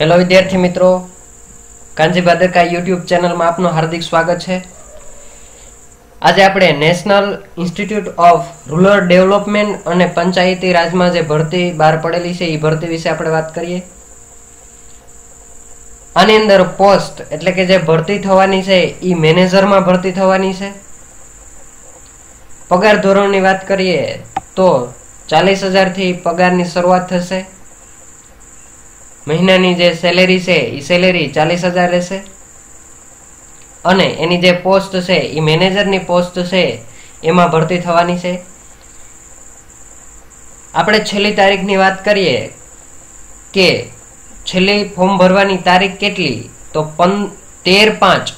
Hello વિદ્યાર્થી મિત્રો કાંજી Bhadarka YouTube ચેનલમાં આપનું હાર્દિક સ્વાગત છે. આજે આપણે National Institute of Rural Development અને પંચાયતી રાજમાં જે ભરતી બહાર પડેલી છે એ ભરતી વિશે આપણે વાત કરીએ. આની અંદર પોસ્ટ એટલે કે જે ભરતી થવાની છે એ મેનેજરમાં ભરતી થવાની છે. પગાર ધોરણની વાત કરીએ તો ચાલીસ હજારથી પગારની શરૂઆત થશે. મહિનાની જે સેલેરી છે એ સેલેરી ચાલીસ હજાર રહેશે. અને એની જે પોસ્ટ છે એ મેનેજરની પોસ્ટ છે, એમાં ભરતી થવાની છે. આપણે છેલ્લી તારીખની વાત કરીએ કે છેલ્લી ફોર્મ ભરવાની તારીખ કેટલી? તો પન તેર પાંચ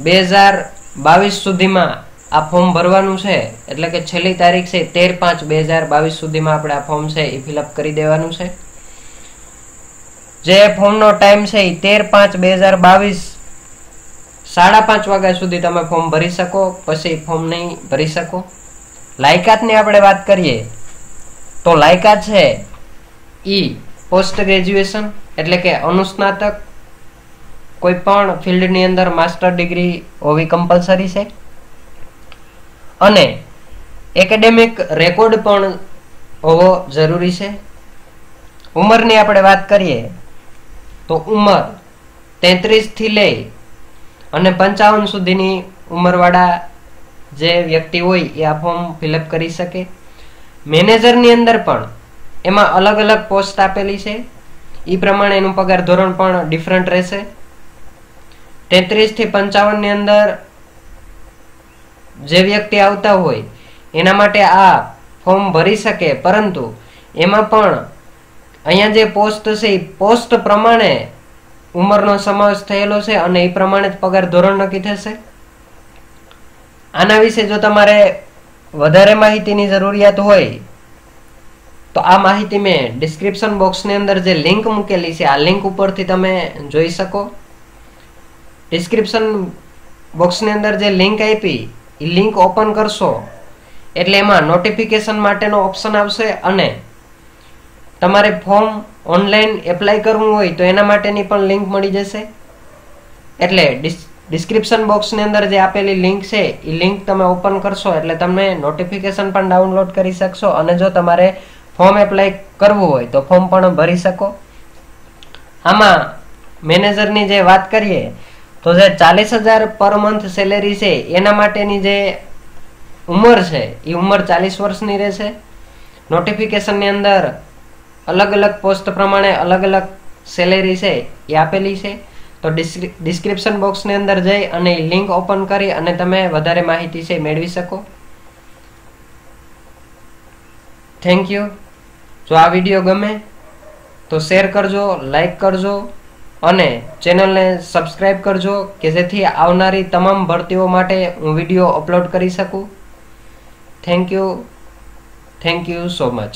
બે હજાર બાવીસ સુધીમાં આ ફોર્મ ભરવાનું છે. એટલે કે છેલ્લી તારીખ છે, તેર પાંચ બે હજાર બાવીસ સુધીમાં આપણે આ ફોર્મ છે એ ફિલઅપ કરી દેવાનું છે. જે ફોર્મનો ટાઈમ છે એ તેર પાંચ બે હજાર બાવીસ. સાડા પાંચ વાગ્યા સુધી તમે ફોર્મ ભરી શકો, પછી ફોર્મ નહીં ભરી શકો. લાયકાતની આપણે વાત કરીએ, તો લાયકાત છે ઈ પોસ્ટ ગ્રેજ્યુએશન એટલે કે અનુસ્નાતક કોઈ પણ ફિલ્ડની અંદર માસ્ટર ડિગ્રી હોવી કમ્પલસરી છે. અને એકેડેમિક રેકોર્ડ પણ હોવો જરૂરી છે. ઉંમરની આપણે વાત કરીએ તો ઉંમર તેત્રીસથી લઈ અને પંચાવન સુધીની ઉંમરવાળા જે વ્યક્તિ હોય એ આ ફોર્મ ફિલઅપ કરી શકે. મેનેજરની અંદર પણ એમાં અલગ અલગ પોસ્ટ આપેલી છે. એ પ્રમાણે એનું પગાર ધોરણ પણ ડિફરન્ટ રહેશે. તેત્રીસથી પંચાવનની અંદર જે વ્યક્તિ આવતા હોય એના માટે આ ફોર્મ ભરી શકે, પરંતુ એમાં પણ અહીંયા જે પોસ્ટ છે એ પોસ્ટ પ્રમાણે ઉંમરનો સમાવેશ થયેલો છે અને એ પ્રમાણે જ પગાર ધોરણ નક્કી થશે. આના વિશે જો તમારે વધારે માહિતીની જરૂરિયાત હોય, તો આ માહિતી મેં ડિસ્ક્રિપ્શન બોક્સની અંદર જે લિંક મૂકેલી છે, આ લિંક ઉપરથી તમે જોઈ શકો. ડિસ્ક્રિપ્શન બોક્સની અંદર જે લિંક આપી એ લિંક ઓપન કરશો, એટલે એમાં નોટિફિકેશન માટેનો ઓપ્શન આવશે અને તમારે ફોર્મ ઓનલાઈન એપ્લાય કરવું હોય તો એના માટેની પણ લિંક મળી જશે. એટલે ડિસ્ક્રિપ્શન બોક્સની અંદર જે આપેલી લિંક છે એ લિંક તમે ઓપન કરશો એટલે તમે નોટિફિકેશન પણ ડાઉનલોડ કરી શકશો અને જો તમારે ફોર્મ એપ્લાય કરવું હોય તો ફોર્મ પણ ભરી શકો. આમાં મેનેજરની જે વાત કરીએ, તો જે ચાલીસ હજાર પર મંથ સેલેરી છે, એના માટેની જે ઉંમર છે એ ઉંમર ચાલીસ વર્ષની રહેશે. નોટિફિકેશનની અંદર અલગ અલગ પોસ્ટ પ્રમાણે અલગ અલગ સેલેરી છે એ આપેલી છે. તો ડિસ્ક્રિપ્શન બોક્સની અંદર જઈ અને લિંક ઓપન કરી અને તમે વધારે માહિતી છે મેળવી શકો. થેન્ક યુ જો આ વીડિયો ગમે, તો શેર કરજો લાઈક કરજો અને ચેનલને સબસ્ક્રાઈબ કરજો કે જેથી આવનારી તમામ ભરતીઓ માટે હું વીડિયો અપલોડ કરી શકું. Thank you thank you so much